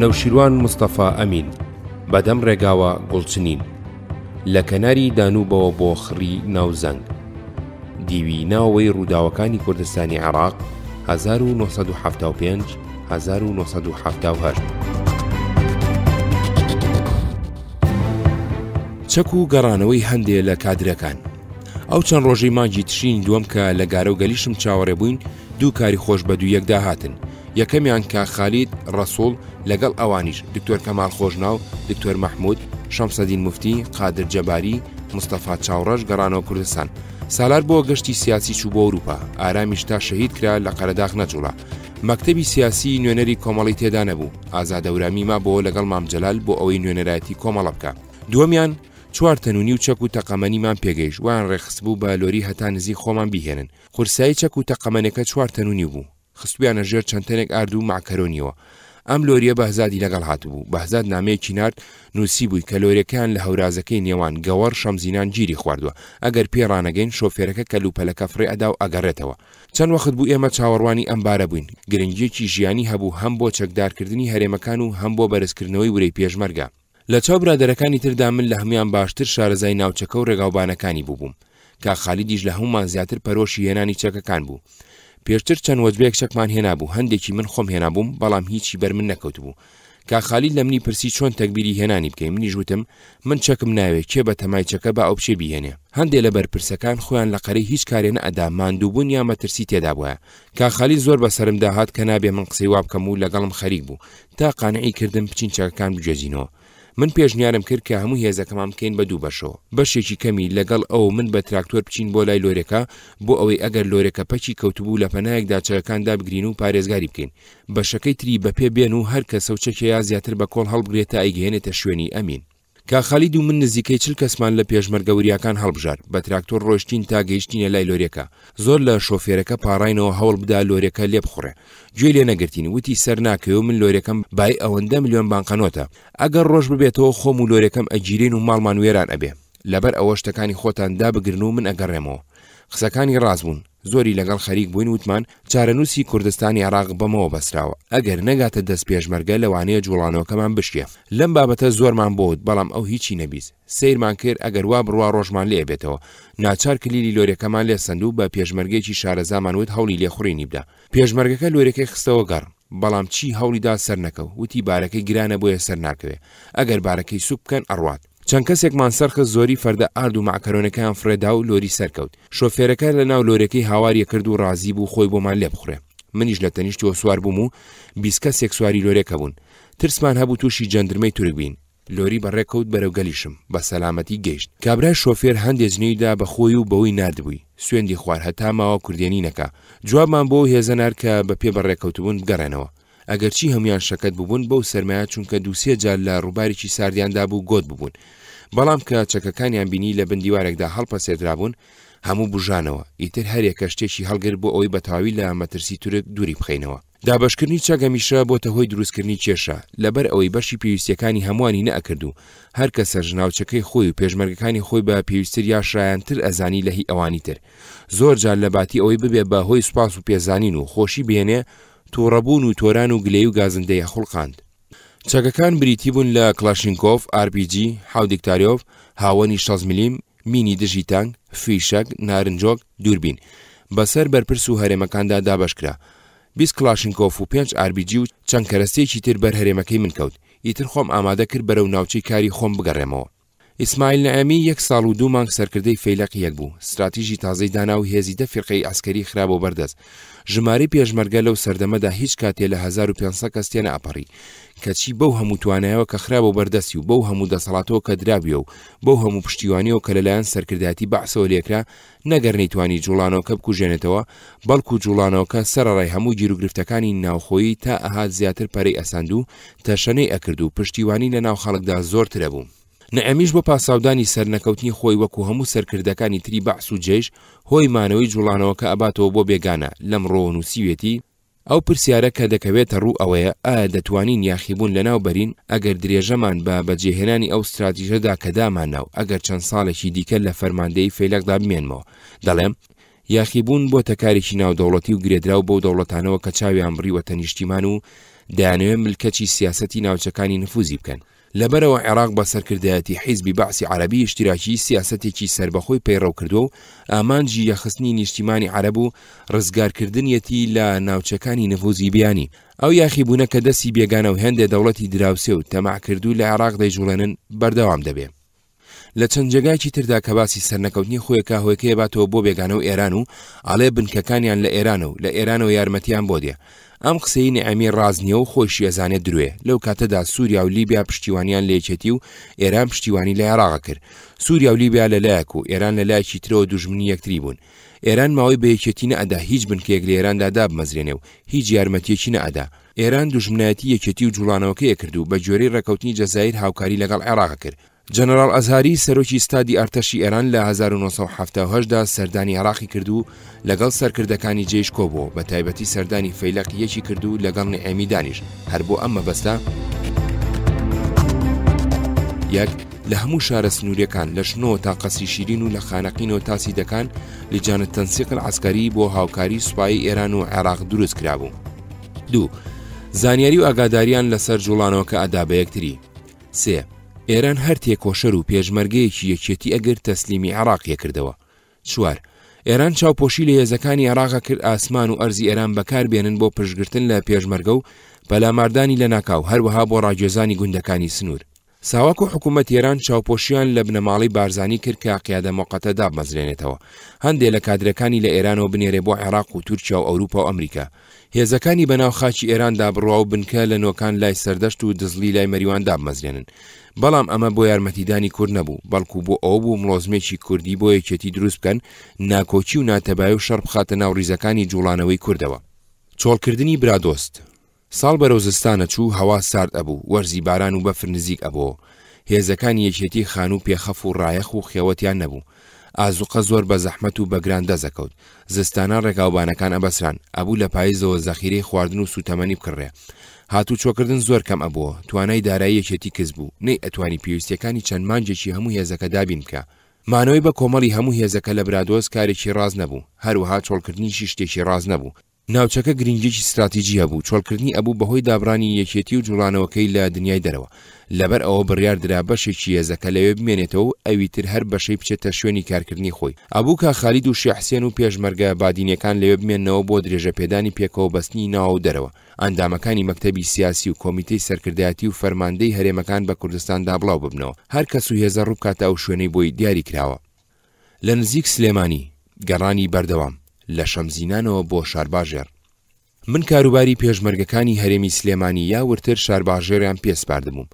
نەوشیروان مستەفا ئەمین بەدەم رێگاوە گوڵچنین لە کەناری دانوبەوە بۆ خڕی ناوزەنگ دیوی ناوەوەی ڕووداوەکانی کوردستانی عێڕاق، هەزار و نۆ سەد و حەفتا و پێنج، هەزار و نۆ سەد و حەفتا و هەشت. چەک و گەڕانەوەی هەندێ لە کادرەکان ئەو چەند ڕۆژەی مانگی تشرینی دووەم کە لە گارە و گەلیشم چاوەڕێ بووین دوو کاری خۆش بە دوو یەکدا هاتن یەکەمیان کاک خالید ڕەسوڵ لەگەڵ ئەوانیش دکتۆر کەمال خۆشناو، دکتۆر مەحمود، شەمسەدین موفتی، قادر جەباری، مستەفا چاوڕەش گەڕانەوە کوردستان. سالار بۆ گەشتی سیاسی چوو بۆ ئەوروپا، ئارامیش تا شەهید کرا لە قەرەداخ نەجووڵا. مەکتەبی سیاسیی نوێنەری کۆمەڵەی تێدا نەبوو. ئازاد ئەورامی مابۆوە لەگەڵ مام جەلال بۆ ئەوەی نوێنەرایەتی کۆمەڵە بکا. دووەمیان چوار تەن و نیو چەک و تەقەمەنی مام پێگەیش وایان ڕێکخستبوو بە لۆری هەتا نزیک خۆمان بیهێنن. قورسایی چەک و تەقەمەنەکە چوار تەن و نیو بوو. خستبویانە ژێر چەند تەنێک ئارد و مەعکەرۆنیەوە. ئەم لۆریە بەهزادی لەگەڵ هاتبوو. بەهزاد نامەیەکی نارد، نووسیبووی کە لۆریەکەیان لە هەورازەکەی نێوان، گەوەڕ، شەمزینان گیری خواردوە. ئەگەر پێی ڕانەگەین، شۆفێرەکە کەل و پەلەکە فڕێ ئەدا و ئەگەڕێتەوە. چەند وەخت بوو ئێمە چاوەڕوانی ئەم بارە بووین. گرنگیەکی ژیانی هەبوو هەم بۆ چەکدارکردنی هەرێمەکان و هەم بۆ بەرزکردنەوەی ورەی پێشمەرگە. لە چاو برادەرەکانی تردا من لە هەموویان باشتر شارەزای ناوچەکە و ڕێگاوبانەکانی بووبووم. کاک خالیدیش لە هەموومان زیاتر پەرۆشی هێنانی چەکەکان بوو. پێشتر چەند وەجبەیەک چەکمان هێنابوو، هەندێکی من خۆم هێنابووم، بەڵام هیچی بەر من نەکەوتبوو. کاک خالید لە منی پرسی چۆن تەگبیری هێنانی بکەین، منیش وتم، من چەکم ناوێ، کێ بەتەمای چەکە با ئەو بچێ بیهێنێ. هەندێ لە بەرپرسەکان خۆیان لە قەرەی هیچ کارێ نەئەدا، ماندووبوون یا مەترسی تێدابوایە. کاک خالید زۆر بەسەرم داهات کە نابێ من قسەی وا بکەم و لەگەڵم خەریک بوو، تا قانعی کردم بچین چەکەکان بگوێزینەوە من پێشنیارم کرد کە هەموو هێزەکەمان بکەین بە دوو بەشەوە بەشێکی کەمی لەگەڵ ئەو من بە تراکتۆر بچین بۆ لای لۆرێکە بۆ ئەوەی ئەگەر لۆرێکە پەکی کەوتبوو لە پەنایەکدا چەکەکان دابگرین و پارێزگاری بکەین بەشەکەی تری بەپێ بێن و هەر کەسە و چەکێ یا زیاتر بە کۆڵ هەڵبگرێت تا ئەیگەیەنێتە شوێنی ئەمین کاک خالید و من نزیکەی چل کەسمان لە پێشمەرگە وریاکان هەڵبژارد، بە تراکتۆر ڕۆیشتین تا گەیشتینە لای لۆرێکە، زۆر لە شۆفێرەکە پاڕاینەوە هەوڵ بدا لۆرێکە لێبخوڕێ، گوێی لێ نەگرتین، وتی سەر ناکەوێ و من لۆرێکەم بای ئەوەندە ملیۆن بانقەنۆتە، ئەگەر ڕۆژ ببێتەوە خۆم و لۆرێکەم ئەگیرێین و ماڵمان وێران ئەبێ، لەبەر ئەوە شتەکانی خۆتان دابگرن و من ئەگەڕێمەوە. قسەکانی ڕاست بوون. زۆری لەگەڵ خەریک بووین وتمان چارەنووسی کوردستانی عێڕاق بەمەوە بەسراوە ئەگەر نەگاتە دەست پێشمەرگە لەوانەیە جوڵانەوەکەمان بشکێ لەم بابەتە زۆرمان بۆ وت بەڵام ئەو هیچی نەبیست سەیرمان کرد ئەگەر وا بڕوا ڕۆژمان لێ ئەبێتەوە ناچار کلیلی لۆرێکەمان لێ سەند و بە پێشمەرگەیەکی شارەزامان وت هەوڵی لێخوڕینی بدە پێشمەرگەکە لۆرێکەی خستەوە گەڕ بەڵام چی هەوڵی دا سەر نەکەو وتی بارەکەی گرانە بۆیە سەر ناکەوێ ئەگەر بارەکەی سوک بکەن ئەڕوات چەند کەسێکمان سەرخست زۆری فەردە ئارد و مەعکەرۆنەکەیان فڕێدا و لۆری سەرکەوت شۆفێرەکە لە ناو لۆرێکەی هاواری کرد و ڕازی بوو خۆی بۆمان لێ بخورێ منیش لە تەنیشتیەوە سوار بووم و بیست کەسێک سواری لۆرێکە بوون ترسمان هەبوو توشی جەندرمەی تورک بین لۆری بە ڕێ کەوت بەرەو گەلیشم بە سەلامەتی گەیشت کابرای شۆفێر هەندێ جنێوی دا بە خۆی و بەوی ناردبووی سوێندی خوار هەتا ماوە کوردێنی نەکا جوابمان بۆ ئەو هێزە نارد کە بە پێ بە ڕێ کەوتبوون بگەڕێنەوە ئەگەرچی هەموویان شەکەت ببوون بەو سەرمایە چونکە دوو سێ جار لە ڕووبارێکی ساردیان دابوو گۆت ببوون بەڵام کە چەکەکانیان بینی لە بن دیوارێکدا هەڵپەسێردرابوون هەموو بوژانەوە ئیتر هەر یەکە شتێکی هەڵگرت بۆ ئەوەی بە تەواوی لە مەترسی تورک دووری بخەینەوە. دابەشکردنی چەک هەمیشە بۆتە هۆی دروستکردنی کێشە، لەبەر ئەوەی بەشی پێویستیەکانی هەموانی نەئەکرد و هەر کەس سەرجە ناوچەکەی خۆی و پێشمەرگەکانی خۆی بە پێویستر یا شایەن تر ئەزانی لە هی ئەوانی تر زۆر جار لە باتی ئەوەی ببێ بە هۆی سوپاس و پێزانین و خۆشی بهێنێ توڕە بوون و تۆران و گلەی و گازندەی ئەخوڵقاند. چەکەکان بریتی بوون لە کڵاشینکۆف، ئار پی جی، حەو دکتاریۆف، هاوەنی شەست ملیم، مینی دژی تانک، فیشەک، نارنجۆک، دووربین، بەسەر بەرپرس و هەرێمەکاندا دابەشکرا. بیست کڵاشینکۆف و پێنج ئاربیجی و چەند کەرەستەیەکی تر بەر هەرێمەکەی من کەوت. ئیتر خۆم ئامادە کرد بەرەو ناوچەی کاری خۆم بگەڕێمەوە. ئیسماعیل نەعێمی یەک ساڵ و دوو مانگ سەرکردەی فەیلەق یەک بوو، ستراتیژی تازەی دانا و هێزی دە فیرقەی عەسکەری خرا بۆ بەر دەست. ژمارەی پێشمەرگە لەو سەردەمەدا هیچ کاتێ لە هەزار و پێنج سەد کەس تێنەئەپەڕی، کەچی بەو هەموو توانایەوە کە خرابۆ بەر دەستی و بەو هەموو دەسەڵاتەوە کە درابوویە و بەو هەموو پشتیوانیەوە کە لەلایەن سەرکردایەتی بەعسەوە لێکرا، نەگەر نەیتوانی جوڵانەوەکە بکوژێنێتەوە، بەڵکو جوڵانەوەکە سەرەڕای هەموو گیروگرفتەکانی ناوخۆیی تا ئەهات زیاتر پەرەی ئەسەند و تەشەنەی ئەکرد و پشتیوانی لەناو خەڵکدا زۆرتر ئەبوو. نەعێمیش بۆ پاساودانی سەرنەکەوتنی خۆی وەکو هەموو سەرکردەکانی تری بەعس و جەیش هۆی مانەوەی جوڵانەوەکە ئەباتەوە بۆ بێگانە، لەمڕۆوە نووسیویەتی، ئەو پرسیارە کە دەکەوێتە ڕوو ئەوەیە ئایا دەتوانین یاخیبوون لەناو بەرین ئەگەر درێژەمان بە بەجێهێنانی ئەو ستراتیژەدا کە داماننا و ئەگەر چەند ساڵێکی دیکە لە فەرماندەیی فەیلەقدا بمێنمەوە؟ دەڵێم، یاخیبوون بۆتە کارێکی ناودەوڵەتی و گرێدراو بەو دەوڵەتانەوە کە چاویان بڕیوەتە نیشتیمان و دەیانەوێ ملکەچی سیاسەتی ناوچەکانی نفوزی بکەن. لەبەرئەوە عێراق بە سەرکردایەتی حیزبی بەعسی عەرەبی ئیشتیراکیی سیاسەتێکی سەربەخۆی پەیڕەو کردووە و ئامانجی یەخستنی نیشتیمانی عەرەب و ڕزگارکردنیەتی لە ناوچەکانی نفوزی بیانی. ئەو یاخیبوونە کە دەستی بێگانە و هێندێ دەوڵەتی دراوسێ و تەماعکردوو لە عێراق دەیجوڵێنن، بەردەوام دەبێ. لە چەند جێگایەکی تردا کە باسی سەرنەکەوتنی خۆیەکە هۆیکەی ئەباتەوە بۆ بێگانە و ئێران و ئەڵێ بنکەکانیان لە ئێرانە و لە ئێرانەوە یارمەتیان بۆ دێ ئەم قسەی نەعێمی ڕاست نیە و خۆیشی ئەزانێ درۆیە لەو کاتەدا سوریا و لیبیا پشتیوانیان لە یەکێتی و ئێران پشتیوانی لە عێراق کرد سوریا و لیبیا لە لایەک و ئێران لە لایەکی ترەوە دوژمنی یەکتری بوون ئێران ماوەی بە یەکێتی نەئەدا هیچ بنکەیەک لە ئێراندا دابمەزرێنێ و هیچ یارمەتیەکی نەئەدا ئێران دوژمنایەتی یەکێتی و جوڵانەوەکەی ئەکرد و بە گوێرەی ڕێکەوتنی جەزایر هاوکاری لەگەڵ عێڕاق ئەکرد. جەنەڕاڵ ئەزهاری سەرۆکی ستادی ئەرتەشی ئێران لە هەزار و نۆ سەد و حەفتا و هەشت دا سەردانی عێڕاقی کرد و لەگەڵ سەرکردەکانی جەیش کۆبووەوە بە تایبەتی سەردانی فەیلەق یەکی کرد و لەگەڵ نعێمی دانیشت هەر بۆ ئەم مەبەستە یەک لە هەموو شارە سنووریەکان لە شنۆوە تا قەسری شیرین و لە خانەقینەوە تا سیدەکان لجان التنسیق العسکری بۆ هاوکاری سوپایی ئێران و عێڕاق دروست کرابوو. دوو زانیاری و ئاگاداریان لەسەر جوڵانەوەکە ئەدا بە یەکتری سێ ئێران هەر تێکۆشەر و پێشمەرگەیەکی یەکێتی ئەگر تەسلیمی عراق یەکردەوە چوار ئێران چاوپۆشی لە هێزەکانی عێراق کرد ئاسمان و ئەرزی ئێران بەکار بێنن بۆ پشتگرتن لە پێشمەرگە و پەلاماردانی لە ناکاو هەروەها بۆ ڕاگێزانی گوندەکانی سنوور ساواک و حکوومەتی ئێران چاوپۆشییان لە بنەماڵەی بارزانی کرد کە قیادە مۆقەتە دابمەزرێنێتەوە، هەندێ لە کادرەکانی لە ئێرانەوە بنێرێ بۆ عێراق و تورکیا و ئەوروپا و ئەمریکا. هێزەکانی بە ناو خاکی ئێراندا بڕوا و بنکە لە نۆکان لای سەردەشت و دزڵی لای مەریوان دابمەزرێنن. بەڵام ئەمە بۆ یارمەتیدانی کورد نەبوو، بەڵکوو بۆ ئەوە بوو مڵۆزمێکی کوردی بۆ یەکێتی دروست بکەن، ناکۆکی و ناتەبایی و شەڕ بخاتە ناو ڕیزەکانی جووڵانەوەی کوردەوە. چۆڵکردنی برادۆست، ساڵ بەرەو زستان ئەچوو هەوا سارد ئەبوو وەرزی باران و بەفر نزیک ئەبۆوە هێزەکانی یەکێتی خانوو پێخەف و ڕایەخ و خێوەتیان نەبوو ئازوقە زۆر بە زەحمەت و بە گران دەست ئەکەوت زستانە ڕێگاوبانەکان ئەبەسران ئەبوو لە پایزەوە زەخیرەی خواردن و سوتەمەنی بکڕرێ هاتوچۆکردن زۆر کەم ئەبۆوە توانای دارایی یەکێتی کز بوو نەی ئەتوانی پێویستیەکانی چەند مانجێکی هەموو هێزەکە دابین بکا مانەوەی بە کۆمەڵی هەموو هێزەکە لە برادۆست کارێکی ڕاست نەبوو هەروەها چۆڵکردنیشی شتێکی ڕاست نەبوو ناوچەکە گرنگیەکی ستراتیجی هەبوو، چۆڵکردنی ئەبوو بەهۆی دابڕانی یەکێتی و جوڵانەوەکەی لە دنیای دەرەوە، لەبەر ئەوە بڕیار درا بەشێکی یەزەکە لەوێ بمێنێتەوە و ئەوی تر هەر بەشەی بچێتە شوێنی کارکردنی خۆی، ئەبوو کاک خالید و شێح حسێن و پێشمەرگە بادینیەکان لەوێ بمێننەوە بۆ درێژە پێدانی پێکەوە بەستنی ناوەو دەرەوە، ئەندامەکانی مەکتەبی سیاسی و کۆمیتەی سەرکردایەتی و فەرماندەی هەرێمەکان بە کوردستاندا بڵاو ببنەوە، هەر کەس و هێزە ڕووبکاتە ئەو شوێنەی بۆی دیاری کراوە. لە نزیک سلێمانی، گەڕانی بەردەوام لە شەمزینانەوە بۆ شارباژێڕ. من کاروباری پێشمەرگەکانی هەرێمی سلێمانی یا وردتر شارباژێڕیان پێ سپاردبووم،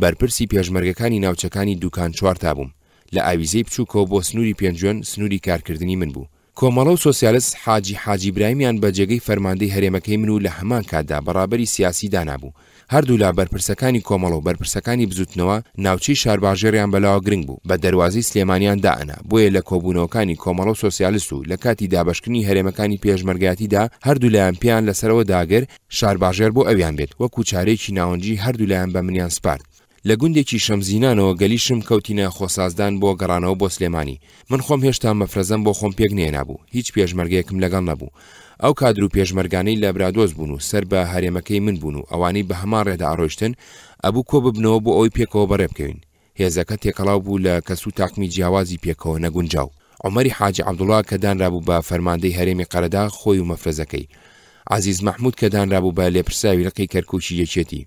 بەرپرسی پێشمەرگەکانی ناوچەکانی دوکان چوارتا بووم، لە ئاویزەی بچووکەوە بۆ سنووری پێنجوێن سنووری کارکردنی من بوو، کۆمەڵە و سۆسیالست حاجی حاجی براهیمیان بە جێگەی فەرماندەی هەرێمەکەی من و لە هەمان کاتدا بە ڕابەری سیاسی دانابوو. هەردوولا بەرپرسەکانی کۆمەڵە و بەرپرسەکانی بزووتنەوە، ناوچەی شارباژێڕیان بەلاوە گرنگ بوو، بە دەروازەی سلێمانیان دائەنا، بۆیە لە کۆبوونەوەکانی کۆمەڵە و سۆسیالست و لە کاتی دابەشکردنی هەرێمەکانی پێشمەرگایەتیدا هەردوولایان پێیان لەسەرەوە داگر شارباژێڕ بۆ ئەویان بێت، وەکوو چارەیەکی ناوەنجی هەردوولایان بە منیان سپارد. لە گوندێکی شەمزینانەوە گەلیشم کەوتینە خۆسازدان بۆ گەڕانەوە بۆ سلێمانی. من خۆم هێشتا مەفرەزەم بۆ خۆم پێک نەهێنابوو، هیچ پێشمەرگەیەکم لەگەڵ نەبوو. ئەو کادر و پێشمەرگانەی لە برادۆست بوون و سەر بە هەرێمەکەی من بوون و ئەوانەی بە هەمان ڕێدا ئەڕۆیشتن، ئەبوو کۆ ببنەوە بۆ ئەوەی پێکەوە بەڕێ بکەوین. هێزەکە تێکەڵاو بوو لە کەس و تاقمی جیاوازی پێکەوە نەگونجاو. عومەری حاجی عەبدوڵا کە دانرابوو بە فەرماندەی هەرێمی قەرەداغ خۆی و مەفرەزەکەی. عەزیز مەحموود کە دانرابوو بە لێپرسراوی لقی کەرکووکی یەکێتی.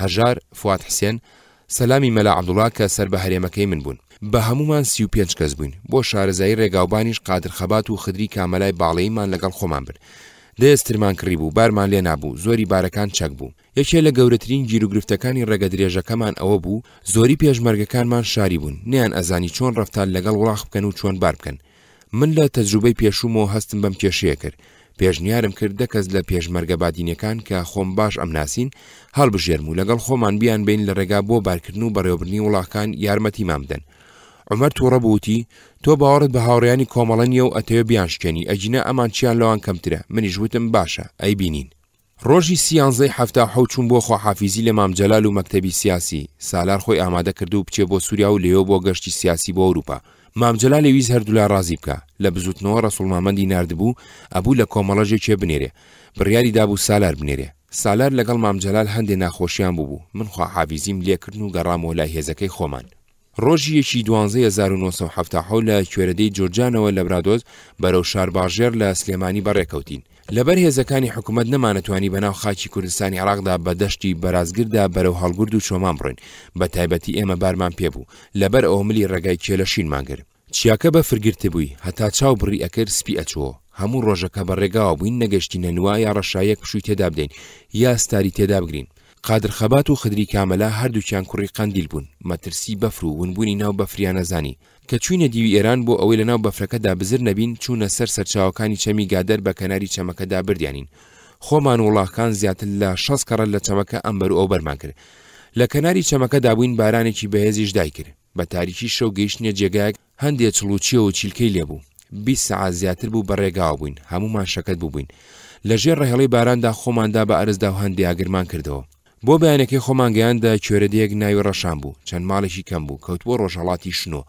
هەژار فواد حسێن، سەلامی مەلا عەبدوڵا کە سەر بە هەرێمەکەی من بوون. بە هەموومان سی و پێنج کەس بووین. بۆ شارەزایی رێگاوبانیش قادر خەبات و خدری کامەلای باڵێیمان لەگەڵ خۆمان بن. دەیە سترمان کڕیبوو، بارمان لێ نابوو، زۆری بارەکان چەک بوو. یەکێ لە گەورەترین گیروگرفتەکانی رێگە درێژەکەمان ئەوە بوو، زۆری پێشمەرگەکانمان شاری بوون، نەیان ئەزانی چۆن رەفتار لەگەڵ وڵاخ بکەن و چۆن بار بکەن. من لە تەجروبەی پێشوومەوە هەستم بەم کێشەیە کرد، پێشنیارم کرد دە کەس لە پێشمەرگە بادینیەکان کە خۆم باش ئەمناسین هەڵبژێرم و لەگەڵ خۆمان بیانبەین لە ڕێگا بۆ بارکردن و بەڕێوەبردنی وڵاخکان یارمەتیمان بدەن عومەر توڕە بوو وتی تۆ باوەڕت بە هاوڕێیانی کۆمەڵە نیە و ئەتەوێ بیانشکێنی ئەگینا ئەمان چیان لەوان کەمترە منیش وتم باشە ئەیبینین. ڕۆژی سیانزەی حەفتا و حەوت چووم بۆ خواحافیزی لە مام جەلال و مەکتەبی سیاسی، سالار خۆی ئامادە کردبوو بچێ بۆ سووریا و لێیەوە بۆ گەشتی سیاسی بۆ ئەوروپا، مام جەلال ئیویست هەردوولا ڕازی بکا، لە بزووتنەوە ڕەسووڵ مامەندی ناردبوو، ئەبوو لە کۆمەڵە ژێکێ بنێرێ، بڕیاری دابوو سالار بنێرێ. سالار لەگەڵ مام جەلال هەندێ ناخۆشیان بووبوو، من خواحافیزیم لێ کردن و گەڕامەوە لای هێزەکەی خۆمان. ڕۆژی یەکی دوانزەی هەزار و نۆ سەد و حەفتا و حەوت لە کوێرەدێی جۆرجانەوە لە برادۆست بەرەو شارباژێڕ لە سلێمانی بەڕێ کەوتین. لەبەر هێزەکانی حکومەت نەمانەتوانی بەناو خاکی کوردستانی عێڕاقدا بە دەشتی بەرازگردا بەرەو هەڵگورد و چۆمان بڕۆین، بەتایبەتی ئێمە بارمان پێ بوو، لەبەر ئەوە ملی ڕێگای کێلەشینمان گر. چیاکە بەفر گرتبووی هەتا چاو بڕی ئەکرد سپی ئەچووەوە هەموو ڕۆژە کە بە ڕێگاوە بووین نەگەشتینە نوا یا ڕەشاییەک پشووی تێدا بدەین یا ستاری تێدا بگرین قادر خەبات و خدری کامەلە هەردووکیان کوڕی قەندیل بوون مەترسی بەفر و ونبوونی ناو بەفریان ئەزانی کە چووینە دیوی ئێران بۆ ئەوەی لەناو بەفرەکەدا بزر نەبین چوونە سەر سەرچاوەکانی چەمی گادەر بە کەناری چەمەکەدا بردیانین خۆمان وڵاخکان زیاتر لە شەست کەڕە لە چەمەکە ئەمبەر و ئەوبەرمان کرد لە کەناری چەمەکەدا بووین بارانێکی بەهێزیش دایکرد بە تاریکی شەو گەیشتینە جێگایەک هەندێ چڵ و چێو و چیلکەی لێ بوو. بیست سەعات زیاتر بوو بە رێگاوە بووین، هەموومان شەکەت بووبووین. لە ژێر رەهێڵەی باراندا خۆمان دا بە ئەرزدا و هەندێ ئاگرمان کردەوە. بۆ بەیانەکەی خۆمان گەیاندە کوێرەدێیەک ناوی رەشان بوو، چەند ماڵێکی کەم بوو، کەوتبووە رۆژهەڵاتی شنۆ.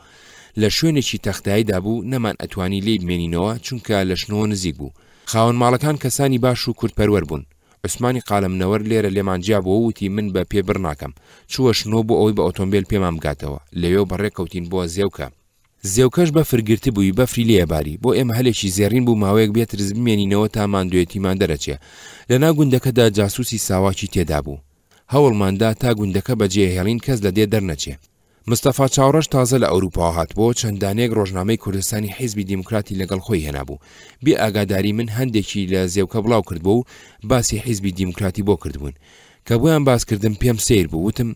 لە شوێنێکی تەختاییدا بوو، نەمان ئەتوانی لێی بمێنینەوە، چونکە لە شنۆوە نزیک بوو. خاوەن ماڵەکان کەسانی باش و کوردپەروەر بوون. عوسمانی قالەمنەوەر لێرە لێمان جیا بووە و وتی من بە پێ بڕ ناکەم، چووە شنۆ بۆ ئەوەی بە ئۆتۆمبێل پێمان بگاتەوە، لەوێ و بەڕێ کەوتین بۆ زێوکە، زێوکەش بەفر گرتبووی بەفری لێ ئەباری، بۆ ئێمە هەلێکی زێڕین بوو ماوەیەک بێ ترس بمێنینەوە تا ماندوێتیمان دەرەچێ، لە ناو گوندەکەدا جاسووسی ساواکی تێدا بوو، هەوڵمان دا تا گوندەکە بە جێ هێڵین کەس لە دێ دەرنەچێ. مستەفا چاوڕەش تازە لە ئەوروپاوە هاتبۆ چەند دانەیەک ڕۆژنامەی کوردستانی حیزبی دیموکراتی لەگەڵ خۆی هێنابوو بێ ئاگاداری من هەندێکی لە زێوکە بڵاو کردبۆ و باسی حیزبی دیموکراتی بۆ کردبوون کە بۆیان باس کردم پێم سەیر بوو وتم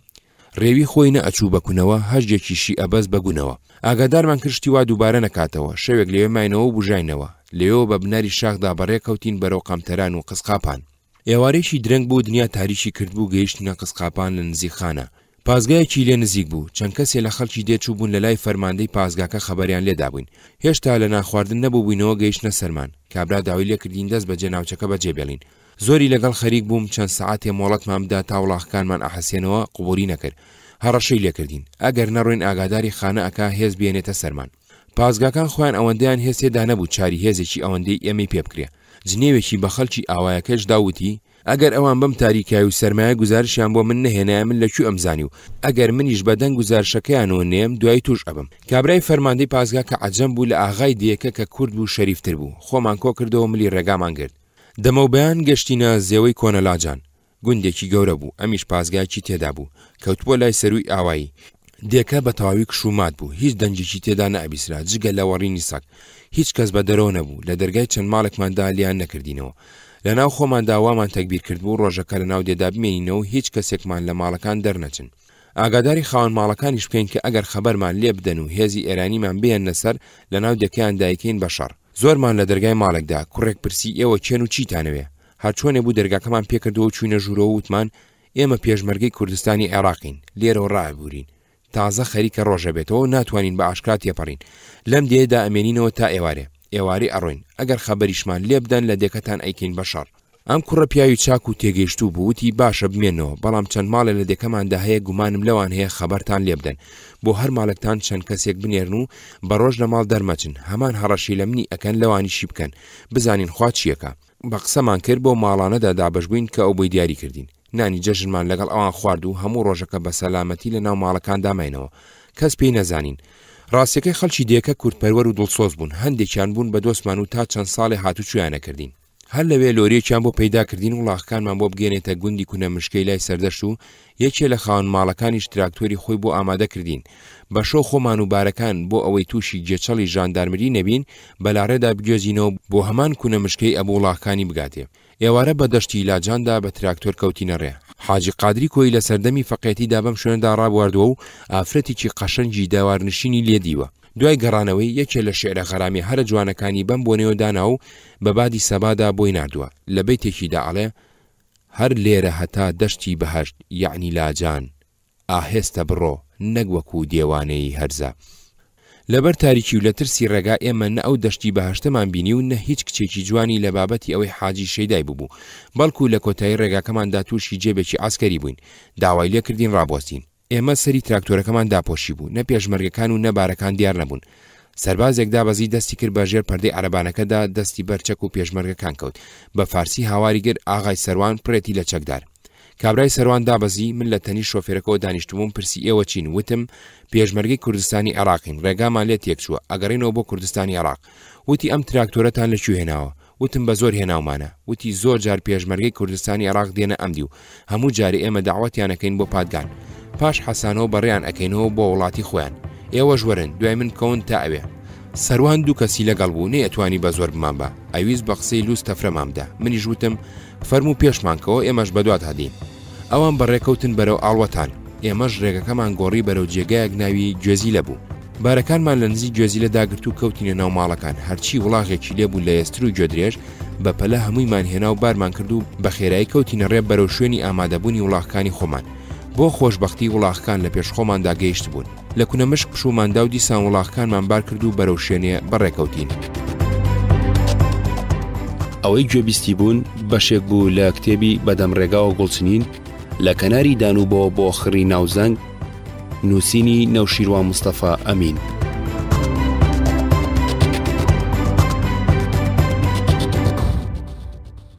ڕێوی خۆی نە ئەچوو بە کونەوە هەژدێکیشی ئەبەست بە گونەوە ئاگادارمان کرد شتی وا دووبارە نەکاتەوە شەوێک لەوێ ماینەوە و بوژاینەوە لەوێوە بە بناری شاخدا بەڕێ کەوتین بەرەو قەمتەران و قزقاپان ئێوارەیەکی درەنگ بوو دنیا تاریکی کردبوو گەیشتینە قزقاپان لە نزیک خانە پازگایەکی لێ نزیک بوو چەند کەسێ لە خەڵکی دێ چووبوون لە لای فەرماندەی پازگاکە خەبەریان لێ دابووین هێشتا لە نانخواردن نەبووبووینەوە گەیشتنە سەرمان کابرا داوای لێ کردین دەست بەجێ ناوچەکە بەجێ بێڵین زۆری لەگەڵ خەریک بووم چەند سەعاتێ مۆڵەتمان بدا تا وڵاخکانمان ئەحەسێنەوە قبووڵی نەکرد هەڕەشەی لێ کردین ئەگەر نەڕۆین ئاگاداری خانە ئەکا هێز بیەنێتە سەرمان پاسگاکان خۆیان ئەوەندەیان هێز تێدا نەبوو چاری هێزێکی ئەوەندەی ئێمەی پێ بکرێ جنێوێکی بە خەلکی ئاوایەکەش داوتی ئەگەر ئەوان بەم تاریکای و سەرمایە گوزارشیان بۆ من نەهێنایە من لە کوێ ئەمزانی و ئەگەر منیش بە دەنگ گوزارشەکەیانەوە نێم دوای توش ئەبم کابرای فەرماندەی پاسگا کە عەجەم بوو لە ئاغای دێیەکە کە کورد بوو شەریفتر بوو خۆمان کۆکردەوە ملی ڕێگامان گرت دەمەوبەیان گەشتینە زێوەی کۆنە لاجان گوندێکی گەورە بوو، ئەمیش پاسگایەکی تێدا بوو، کەوتبووە لای سەرووی ئاوایی. دێکە بە تەواوی کش و مات بوو، هیچ دەنگێکی تێدا نەئەبیسرا، جگە لە وەڕینی سەگ. هیچ کەس بە دەرەوە نەبوو، لە دەرگای چەند ماڵێکماندا لێیان نەکردینەوە. لە ناو خۆماندا وامان تەگبیر کردبوو ڕۆژەکە لە ناو دێدا بمێنینەوە و هیچ کەسێکمان لە ماڵەکان دەرنەچن. ئاگاداری خاوەن ماڵەکانیش بکەین کە ئەگەر خەبەرمان لێ بدەن و هێزی ئێرانیمان بهێننە سەر، لە ناو دێکەیان دایکەین بە شەڕ. زۆرمان لە دەرگای ماڵێکدا، کوڕێک پرسی ئێوە کێن و چیتانەوێ؟ هەرچۆنێ بوو دەرگاکەمان پێکردەوە و چووینە ژوورەوە وتمان ئێمە پێشمەرگەی کوردستانی عێراقین لێرەوە ڕائەبوورین تازە خەریکە ڕۆژەبێتەوە ناتوانین بە ئاشکرا تێپەڕین لەم دێدا ئەمێنینەوە تا ئێوارێ ئێوارەی ئەڕۆین ئەگەر خەبەریشمان لێبدەن لە دێکەتان ئەیکەین بە شەڕ ئەم کوڕە پیاوی چاک و تێگەیشتوو بوو وتی باشە بمێنەوە بەڵام چەند ماڵێ لە دێکەماندا هەیە گومانم لەوان هەیە خەبەرتان لێ بدەن بۆ هەر ماڵێکتان چەند کەسێک بنێرن و بە ڕۆژ لە ماڵ دەرمەچن هەمان هەڕەشەی لە منی ئەکەن لەوانیشی بکەن بزانین خوا چیەکە بە قسەمان کرد بەو ماڵانەدا دابەشبووین کە ئەوبەی دیاری کردین، نانی جەژنمان لەگەڵ ئەوان خوارد و هەموو ڕۆژەکە بە سەلامەتی لەناو ماڵەکاندا ماینەوە، کەس پێی نەزانین. ڕاستییەکەی خەڵکی دێکە کوردپەروەر و دڵسۆز بوون، هەندێکیان بوون بە دۆستمان و تا چەند ساڵێ هاتووچۆیان نەکردین. هەر لەوێ لۆرییەکیان بۆ پەیدا کردین وڵاخەکانمان بۆ بگەیەنێتە گوندی کونە مشکەی لای سەردەشت و یەکێ لە خاوەن ماڵەکانیش تراکتۆری خۆی بۆ ئامادە کردین، بە شەو خۆمان و بارەکان بۆ ئەوەی تووشی گێچەڵی ژاندارمری نەبین بەلاڕێدا بگوێزینەوە بۆ هەمان کونە مشکەی ئەبوو وڵاخکانی بگاتێ. ئێوارە بە دەشتی لاجاندا بە تراکتۆر کەوتینە ڕێ. حاجی قادری کۆیی لە سەردەمی فەقێتیدا بەم شوێنەدا ڕابواردووە و ئافرەتێکی قەشەنگی داوارنشینی لێ دیوە. دوای گەڕانەوەی، یەکێ لە شیعرە غەرامیە هەرە جوانەکانی بەم بۆنەیەوە دانا و بە بادی سەبادا بۆی ناردووە، لە بەیتێکیدا ئەڵێ، هەر لێرە هەتا دەشتی بەهەشت یەعنی لاجان ئاهێستە بڕۆ نەک وەکو دێوانەیی هەرزە لەبەر تاریکی و لە ترسی ڕێگا ئێمە نە ئەو دەشتی بەهەشتەمان بینی و نە هیچ کچێکی جوانی لە بابەتی ئەوەی حاجی شەیدای ببوو بەڵکو لە کۆتایی ڕێگاکەماندا تووشی جێبێکی عەسکەری بووین داوای لێکردین ڕابوەستین ئێمە سەری تراکتۆرەکەمان داپۆشیبوو، نە پێشمەرگەکان و نە بارەکان دیار نەبوون. سەربازێک دابەزی دەستی کرد بە ژێر پەردەی عەرەبانەکەدا، دەستی بەر چەک و پێشمەرگەکان کەوت، بە فارسی هاواری گر، ئاغای سەروان پڕێتی لە چەکدار. کابرای سەروان دابەزی، من لە تەنیشت شۆفێرەکەوە دانیشتبووم، پرسی ئێوە چین؟ وتم، پێشمەرگەی کوردستانی عێراقین، ڕێگامان لێ تێکچووە، ئەگەڕێینەوە بۆ کوردستانی عێراق. وتی، ئەم تراکتۆرەتان لە کوێ هێناوە؟ وتم بە زۆر هێناومانە، وتی زۆر جار پێشمەرگەی کوردستانی عێراق دێنە ئەم دیو، هەموو جارێ ئێمە دەعوەتیان ئەکەین بۆ پادگان، پاش حەسانەوە بەڕێیان ئەکەینەوە بۆ وڵاتی خۆیان، ئێوەش وەرن دوای من بکەون تا ئەوێ. سەروان دوو کەسی لەگەڵ بوو نەیەتوانی بە زۆر بمانبا، ئەویست بە قسەی لووس تەفرەمان بدا، منیش وتم، فەرموو پێشمان کەوە ئێمەش بەدواتدا دێین. ئەوان بەڕێ کەوتن بەرەو ئاڵوەتان، ئێمەش رێگەکەمان گۆڕی بەرەو جێگایەک ناوی، گوێزیلە، بوو. بارەکانمان لە نزیک گوێزیلە داگرت و کەوتینە ناو ماڵەکان، هەرچی وڵاغێکی لێ بوو لەیەستر و گوێدرێژ، بە پەلە هەموویمان هێنا و بارمان کرد و بە خێرایی کەوتینە ڕێ بەرەو شوێنی ئامادەبوونی وڵاغکانی خۆمان. بۆ خۆشبەختی وڵاغکان لە پێش خۆماندا گەیشتبوون. لە کونە مشک پشوومان دا و دیسان وڵاخکانمان بار کرد و بەرەو شوێنێ بەڕێ کەوتین. ئەوەی گوێبیستی بوون بەشێک بوو لە کتێبی بەدەم ڕێگاوە گوڵچنین لە کەناری دانوبەوە بۆ خڕی ناوزەنگ نووسینی نەوشیروان مستەفا ئەمین.